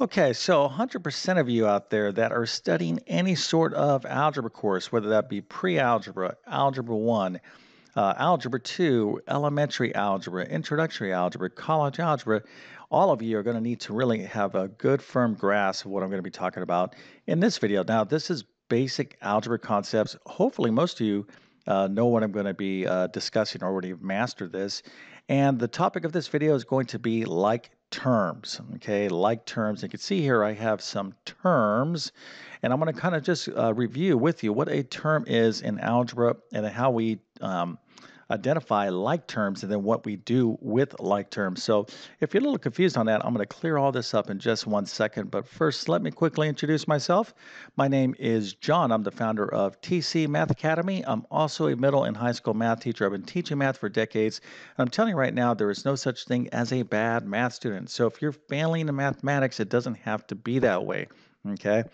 Okay, so 100% of you out there that are studying any sort of algebra course, whether that be pre-algebra, algebra 1, uh, algebra 2, elementary algebra, introductory algebra, college algebra, all of you are going to need to really have a good firm grasp of what I'm going to be talking about in this video. Now, this is basic algebra concepts. Hopefully, most of you uh, know what I'm going to be uh, discussing already have mastered this. And the topic of this video is going to be like terms. Okay, like terms. You can see here I have some terms, and I'm going to kind of just uh, review with you what a term is in algebra and how we um, identify like terms and then what we do with like terms. So if you're a little confused on that, I'm going to clear all this up in just one second. But first, let me quickly introduce myself. My name is John. I'm the founder of TC Math Academy. I'm also a middle and high school math teacher. I've been teaching math for decades. And I'm telling you right now, there is no such thing as a bad math student. So if you're failing in mathematics, it doesn't have to be that way. Okay.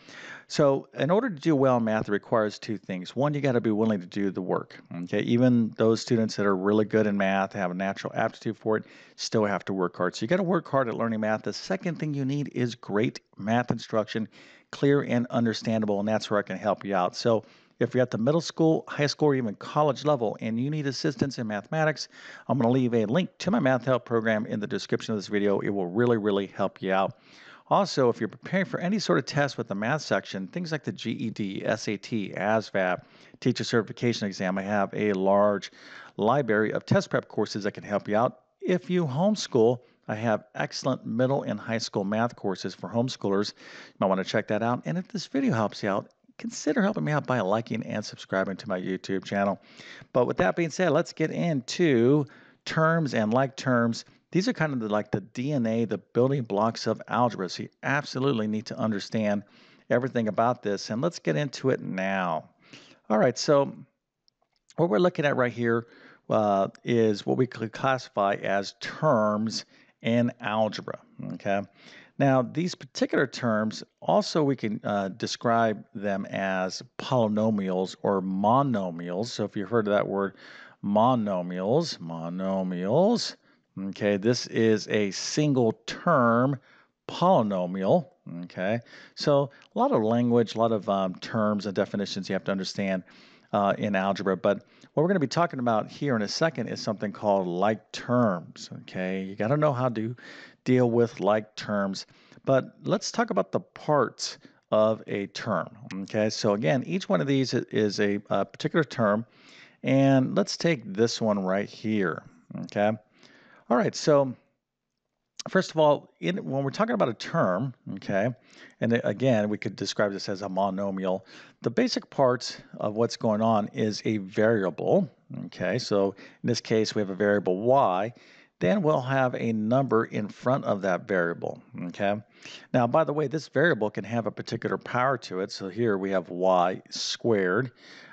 So, in order to do well in math, it requires two things. One, you got to be willing to do the work. Okay. Even those students that are really good in math, have a natural aptitude for it, still have to work hard. So, you got to work hard at learning math. The second thing you need is great math instruction, clear and understandable. And that's where I can help you out. So, if you're at the middle school, high school, or even college level and you need assistance in mathematics, I'm going to leave a link to my Math Help program in the description of this video. It will really, really help you out. Also, if you're preparing for any sort of test with the math section, things like the GED, SAT, ASVAB, teacher certification exam, I have a large library of test prep courses that can help you out. If you homeschool, I have excellent middle and high school math courses for homeschoolers. You might want to check that out. And if this video helps you out, consider helping me out by liking and subscribing to my YouTube channel. But with that being said, let's get into terms and like terms. These are kind of the, like the DNA, the building blocks of algebra. So you absolutely need to understand everything about this. And let's get into it now. All right, so what we're looking at right here uh, is what we could classify as terms in algebra. Okay. Now, these particular terms also we can uh, describe them as polynomials or monomials. So if you've heard of that word, monomials, monomials. Okay, this is a single term polynomial. Okay, so a lot of language, a lot of um, terms and definitions you have to understand uh, in algebra. But what we're going to be talking about here in a second is something called like terms. Okay, you got to know how to deal with like terms. But let's talk about the parts of a term. Okay, so again, each one of these is a, a particular term. And let's take this one right here. Okay. All right, so first of all, in, when we're talking about a term, okay, and again, we could describe this as a monomial, the basic parts of what's going on is a variable, okay, so in this case, we have a variable y, then we'll have a number in front of that variable, okay? Now, by the way, this variable can have a particular power to it, so here we have y squared.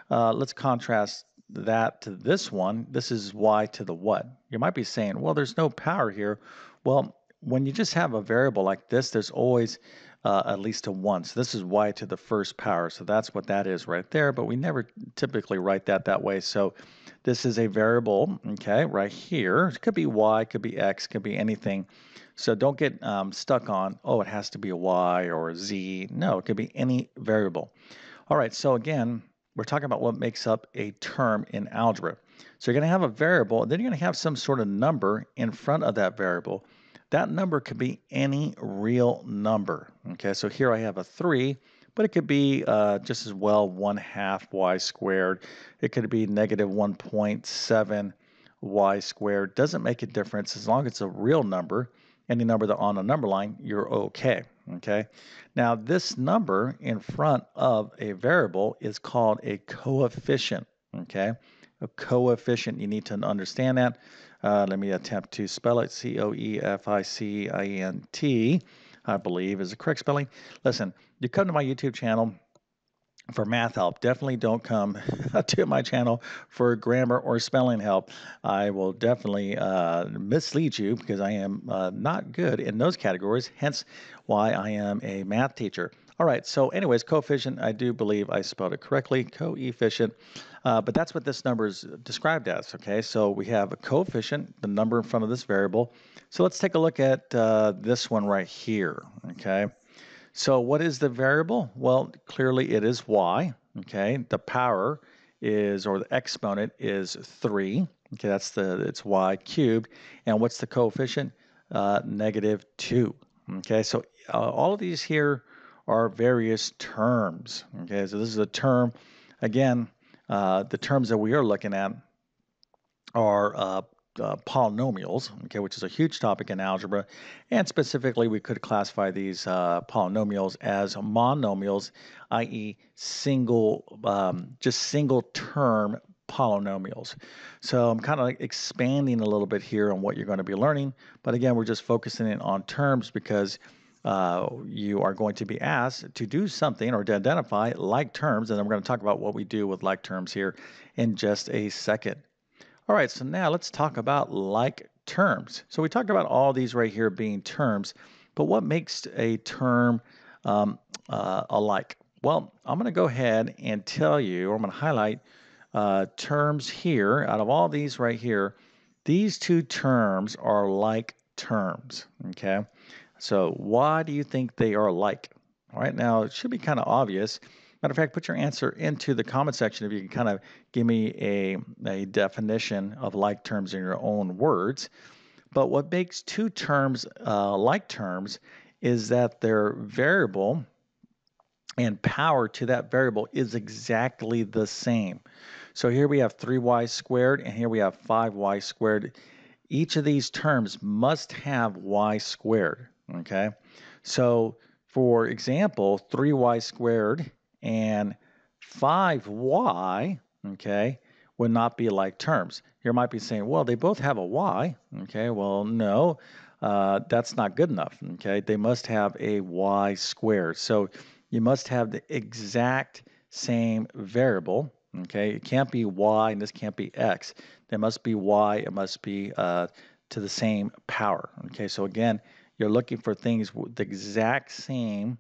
Uh, let's contrast that to this one, this is y to the what? You might be saying, well, there's no power here. Well, when you just have a variable like this, there's always uh, at least a 1. So this is y to the first power. So that's what that is right there, but we never typically write that that way. So this is a variable, okay, right here. It could be y, could be x, could be anything. So don't get um, stuck on, oh, it has to be a y or a z. No, it could be any variable. All right, so again, we're talking about what makes up a term in algebra. So you're going to have a variable, and then you're going to have some sort of number in front of that variable. That number could be any real number. Okay, so here I have a 3, but it could be uh, just as well 1 half y squared. It could be negative 1.7 y squared. Doesn't make a difference as long as it's a real number. Any number that on a number line, you're okay okay? Now, this number in front of a variable is called a coefficient, okay? A coefficient, you need to understand that. Uh, let me attempt to spell it, C-O-E-F-I-C-I-N-T, I believe is the correct spelling. Listen, you come to my YouTube channel, for math help. Definitely don't come to my channel for grammar or spelling help. I will definitely uh, mislead you because I am uh, not good in those categories, hence why I am a math teacher. All right, so anyways, coefficient, I do believe I spelled it correctly, coefficient, uh, but that's what this number is described as, okay? So we have a coefficient, the number in front of this variable. So let's take a look at uh, this one right here, okay? So what is the variable? Well, clearly it is y, okay? The power is, or the exponent is 3. Okay, that's the, it's y cubed. And what's the coefficient? Uh, negative 2. Okay, so uh, all of these here are various terms. Okay, so this is a term, again, uh, the terms that we are looking at are uh, uh, polynomials, okay, which is a huge topic in algebra. And specifically, we could classify these uh, polynomials as monomials, i.e. single, um, just single term polynomials. So I'm kind of expanding a little bit here on what you're going to be learning. But again, we're just focusing in on terms because uh, you are going to be asked to do something or to identify like terms. And then we're going to talk about what we do with like terms here in just a second. All right, so now let's talk about like terms. So we talked about all these right here being terms, but what makes a term um, uh, alike? Well, I'm going to go ahead and tell you, or I'm going to highlight uh, terms here. Out of all these right here, these two terms are like terms, okay? So why do you think they are like? All right, now it should be kind of obvious. Matter of fact, put your answer into the comment section if you can kind of give me a, a definition of like terms in your own words. But what makes two terms uh, like terms is that their variable and power to that variable is exactly the same. So here we have 3y squared and here we have 5y squared. Each of these terms must have y squared, okay? So for example, 3y squared and 5y, okay, would not be like terms. You might be saying, well, they both have a y, okay, well, no, uh, that's not good enough, okay, they must have a y squared. So you must have the exact same variable, okay, it can't be y and this can't be x. There must be y, it must be uh, to the same power, okay, so again, you're looking for things with the exact same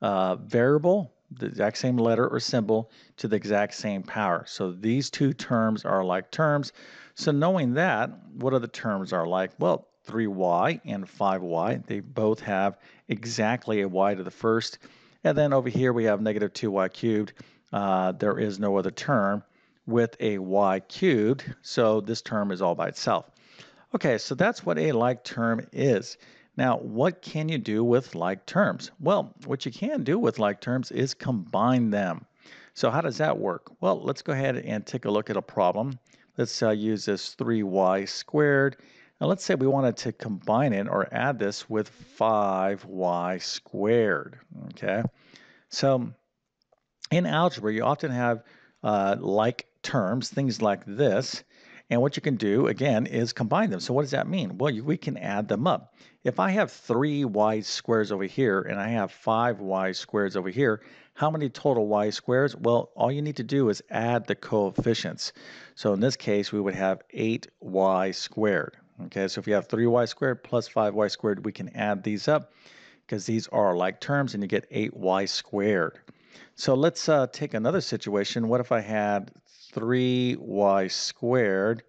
uh, variable the exact same letter or symbol to the exact same power. So these two terms are like terms. So knowing that, what other terms are like? Well, 3y and 5y, they both have exactly a y to the first. And then over here we have negative 2y cubed. Uh, there is no other term with a y cubed, so this term is all by itself. Okay, so that's what a like term is. Now, what can you do with like terms? Well, what you can do with like terms is combine them. So how does that work? Well, let's go ahead and take a look at a problem. Let's uh, use this 3y squared. Now let's say we wanted to combine it or add this with 5y squared, okay? So in algebra, you often have uh, like terms, things like this, and what you can do, again, is combine them. So what does that mean? Well, you, we can add them up. If I have three y squares over here and I have five y squares over here, how many total y squares? Well, all you need to do is add the coefficients. So in this case, we would have 8y squared. Okay, so if you have 3y squared plus 5y squared, we can add these up because these are like terms and you get 8y squared. So let's uh, take another situation. What if I had 3y squared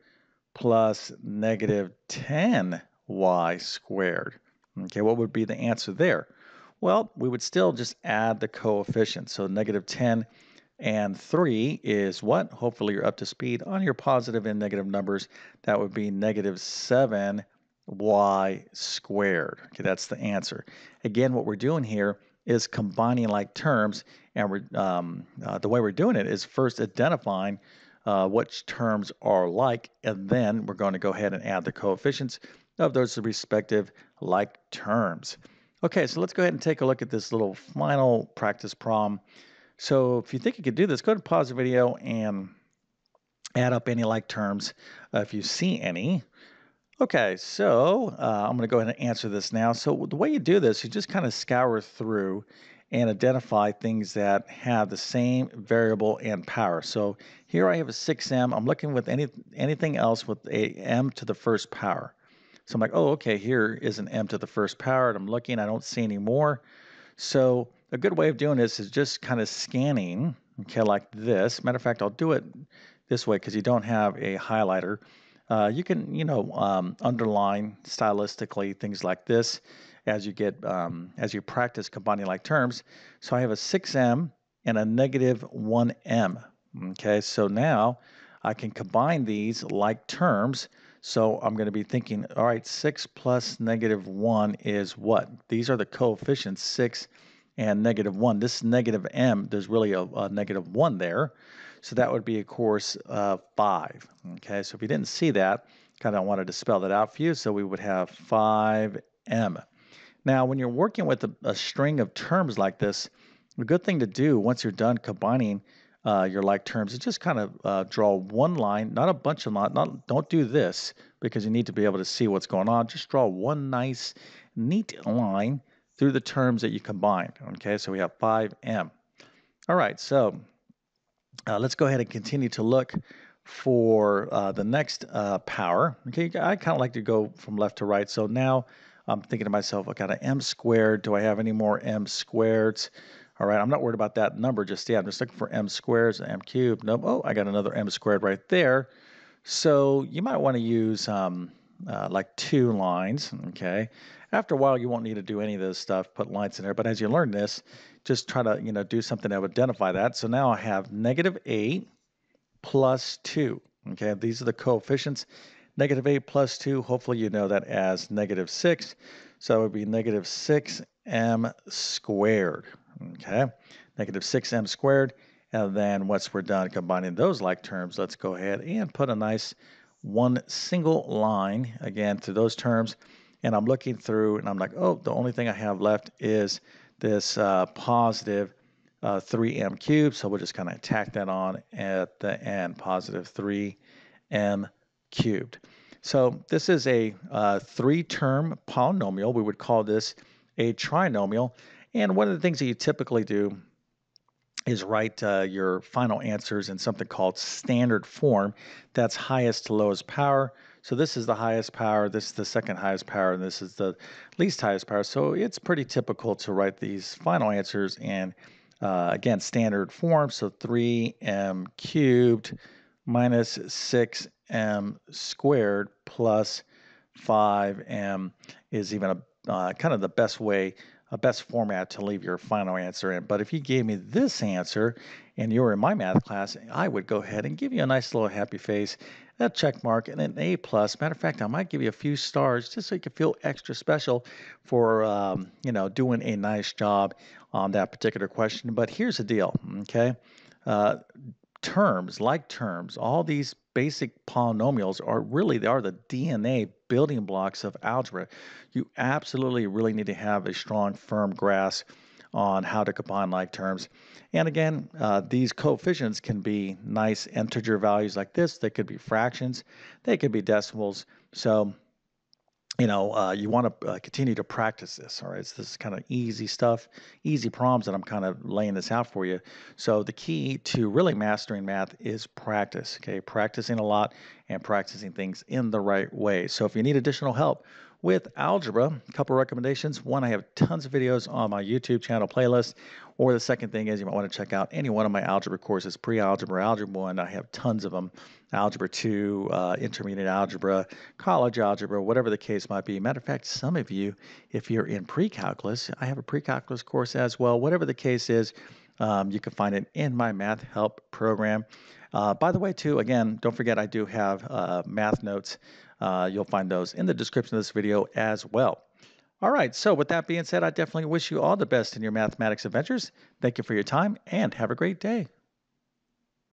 plus negative 10y squared. Okay, what would be the answer there? Well, we would still just add the coefficients. So negative 10 and 3 is what? Hopefully you're up to speed on your positive and negative numbers. That would be negative 7y squared. Okay, that's the answer. Again, what we're doing here is combining like terms, and we're, um, uh, the way we're doing it is first identifying uh, which terms are like, and then we're going to go ahead and add the coefficients of those respective like terms. Okay, so let's go ahead and take a look at this little final practice problem. So if you think you could do this, go to pause the video and add up any like terms uh, if you see any. Okay, so uh, I'm going to go ahead and answer this now. So the way you do this, you just kind of scour through and identify things that have the same variable and power. So here I have a 6m. I'm looking with any anything else with a m to the first power. So I'm like, oh, okay, here is an m to the first power, and I'm looking, I don't see any more. So a good way of doing this is just kind of scanning, okay, like this. Matter of fact, I'll do it this way because you don't have a highlighter. Uh, you can, you know, um, underline stylistically things like this. as you get um, as you practice combining like terms. So I have a 6m and a negative 1m. Okay, so now I can combine these like terms. So I'm going to be thinking, all right, 6 plus negative 1 is what? These are the coefficients, 6 and negative 1. This negative m, there's really a, a negative 1 there. So that would be, of course, uh, 5. Okay, so if you didn't see that, kind of wanted to spell that out for you. So we would have 5m. Now, when you're working with a, a string of terms like this, a good thing to do once you're done combining uh, your like terms is just kind of uh, draw one line, not a bunch of lines. Not don't do this because you need to be able to see what's going on. Just draw one nice, neat line through the terms that you combined. Okay, so we have 5m. All right, so uh, let's go ahead and continue to look for uh, the next uh, power. Okay, I kind of like to go from left to right. So now I'm thinking to myself, what kind of m squared? Do I have any more m squareds? All right, I'm not worried about that number just yet. I'm just looking for m squares, m cubed. Nope. Oh, I got another m squared right there. So you might want to use um, uh, like two lines, okay? After a while, you won't need to do any of this stuff, put lines in there. But as you learn this, just try to, you know, do something that would identify that. So now I have negative 8 plus 2, okay? These are the coefficients. Negative 8 plus 2, hopefully you know that as negative 6. So it would be negative 6m squared, okay? Negative 6m squared. And then once we're done combining those like terms, let's go ahead and put a nice one single line again to those terms. And I'm looking through and I'm like, oh, the only thing I have left is this uh, positive uh, 3m cubed. So we'll just kind of tack that on at the end, positive 3m cubed. So this is a uh, three-term polynomial. We would call this a trinomial. And one of the things that you typically do is write uh, your final answers in something called standard form. That's highest to lowest power. So this is the highest power, this is the second highest power, and this is the least highest power. So it's pretty typical to write these final answers in, uh, again, standard form. So 3m cubed minus 6m squared plus 5m is even a uh, kind of the best way, a best format to leave your final answer in. But if you gave me this answer and you were in my math class, I would go ahead and give you a nice little happy face, a check mark, and an A plus. Matter of fact, I might give you a few stars just so you can feel extra special for um, you know doing a nice job on that particular question. But here's the deal, okay? Uh, terms, like terms, all these basic polynomials are really they are the DNA building blocks of algebra. You absolutely really need to have a strong, firm grasp on how to combine like terms. And again, uh, these coefficients can be nice integer values like this. They could be fractions. They could be decimals. So you know, uh, you want to uh, continue to practice this. All right, so this is kind of easy stuff, easy problems that I'm kind of laying this out for you. So the key to really mastering math is practice. Okay, practicing a lot and practicing things in the right way. So if you need additional help with algebra, a couple recommendations. One, I have tons of videos on my YouTube channel playlist. Or the second thing is you might want to check out any one of my algebra courses, pre-algebra, algebra 1. I have tons of them. Algebra 2, uh, intermediate algebra, college algebra, whatever the case might be. Matter of fact, some of you, if you're in pre-calculus, I have a pre-calculus course as well. Whatever the case is, um, you can find it in my math help program. Uh, by the way, too, again, don't forget I do have uh, math notes. Uh, you'll find those in the description of this video as well. All right, so with that being said, I definitely wish you all the best in your mathematics adventures. Thank you for your time and have a great day.